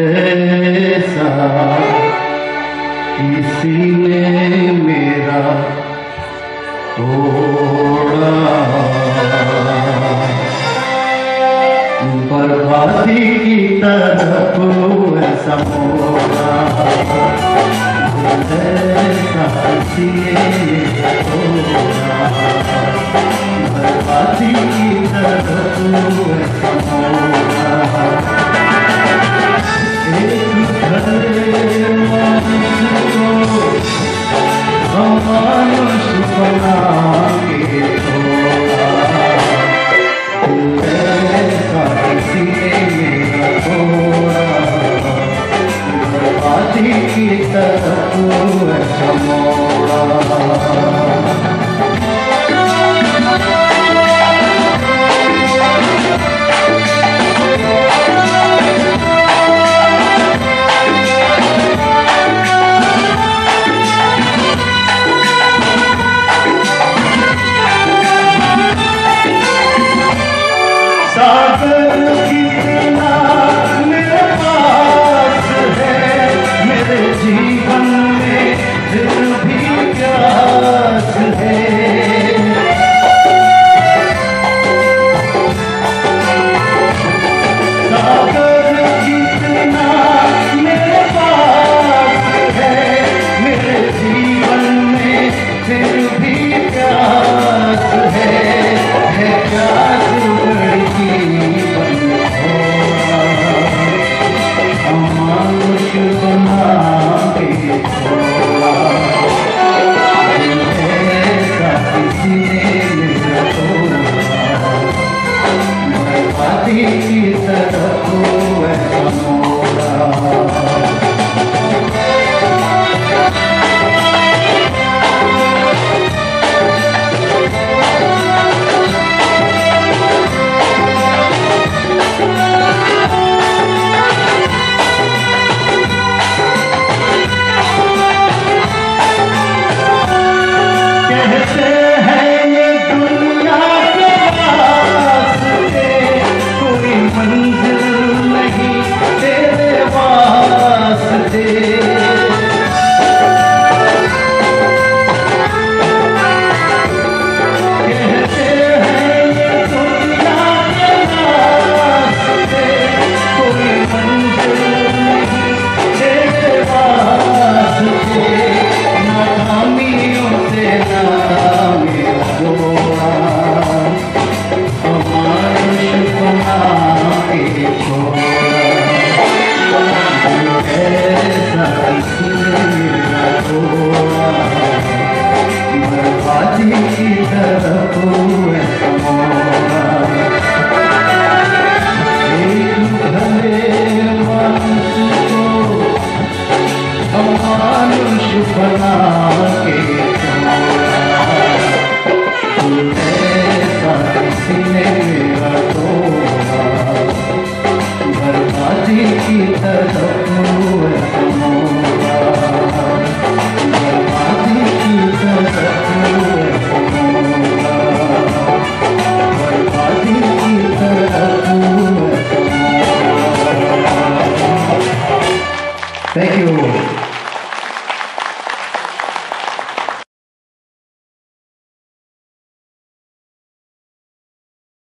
ऐसा किसी ने मेरा तोड़ा। बर्बादी की तरफ़ किसी ने तोड़ा। बर्बादी की तरफ़ ऐसा की तरफ़ मोड़ा सागर Thank.